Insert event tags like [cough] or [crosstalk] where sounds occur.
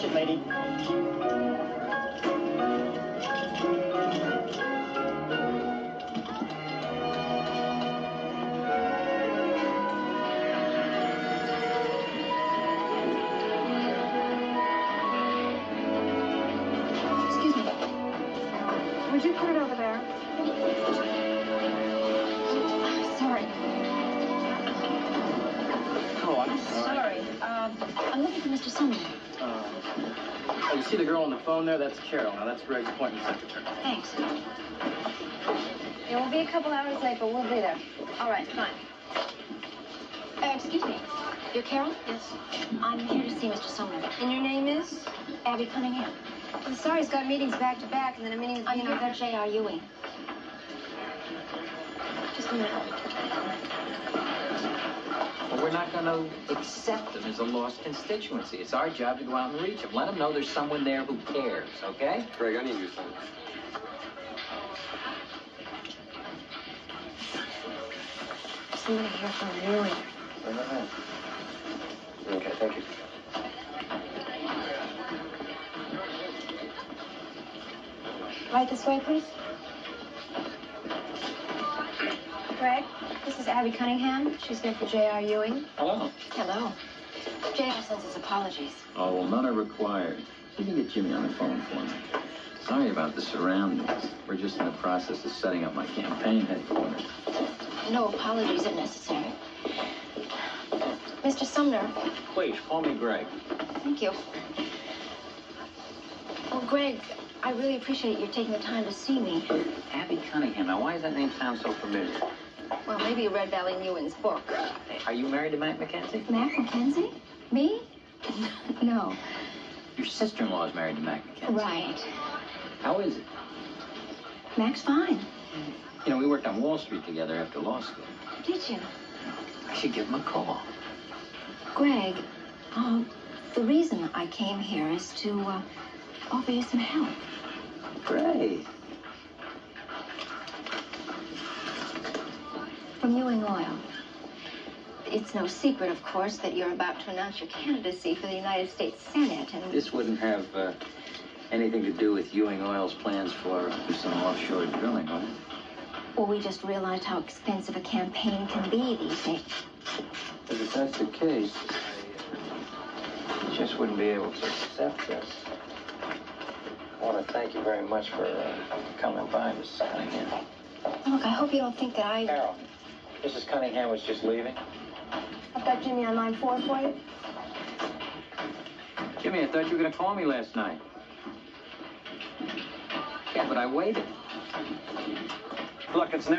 kitchen, lady. Excuse me. Would you put it over there? Sorry. I'm sorry. Sorry. Um, I'm looking for Mr. Sumner. Uh, oh, you see the girl on the phone there? That's Carol. Now, that's Greg's appointment secretary. Thanks. Yeah, we'll be a couple hours late, but we'll be there. All right, fine. Uh, excuse me. You're Carol? Yes. I'm here to see Mr. Sumner. And your name is? Abby Cunningham. I'm sorry, he's got meetings back to back, and then a meeting with I'm you here know, for J.R. Ewing. Just a minute. Well, we're not going to accept them as a lost constituency. It's our job to go out and reach them. Let them know there's someone there who cares, okay? Greg, I need you something. Somebody here from Ewing. Okay, thank you. Right this way, please. Greg, this is Abby Cunningham. She's here for J.R. Ewing. Hello. Hello. J.R. sends his apologies. Oh, well, none are required. You can get Jimmy on the phone for me. Sorry about the surroundings. We're just in the process of setting up my campaign headquarters. No apologies are necessary. Mr. Sumner, Please, call me Greg. thank you. Well, Greg, I really appreciate your taking the time to see me. Abby Cunningham. Now, why does that name sound so familiar? Well, maybe you read Valley Ewing's book. Are you married to Mack MacKenzie? Mack MacKenzie? Me? [laughs] no. Your sister-in-law is married to Mack MacKenzie. Right. How is it? Mack's fine. You know, we worked on Wall Street together after law school. Did you? I should give him a call. Greg, uh, the reason I came here is to uh, offer you some help. Great. From Ewing Oil. It's no secret, of course, that you're about to announce your candidacy for the United States Senate, and This wouldn't have uh, anything to do with Ewing Oil's plans for some offshore drilling, would it? well, we just realized how expensive a campaign can be these days. But if that's the case, I just wouldn't be able to accept this. I want to thank you very much for uh, coming by, Mrs. Cunningham. Look, I hope you don't think that I. Carol, Mrs. Cunningham was just leaving. I've got Jimmy on line four for you. Jimmy, I thought you were going to call me last night. Yeah, but I waited. Look, it's never.